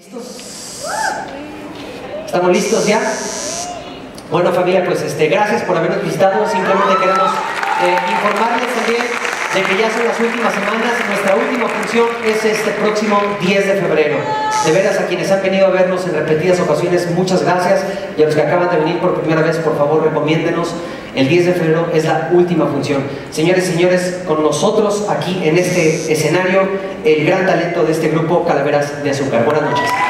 ¿Listos? ¿Estamos listos ya? Bueno familia, pues este, gracias por habernos visitado. Simplemente queremos eh, informarles también de que ya son las últimas semanas. Nuestra última función es este próximo 10 de febrero. De veras, a quienes han venido a vernos en repetidas ocasiones, muchas gracias. Y a los que acaban de venir por primera vez, por favor, recomiéndenos. El 10 de febrero es la última función. Señores y señores, con nosotros aquí en este escenario, el gran talento de este grupo Calaveras de Azúcar. Buenas noches.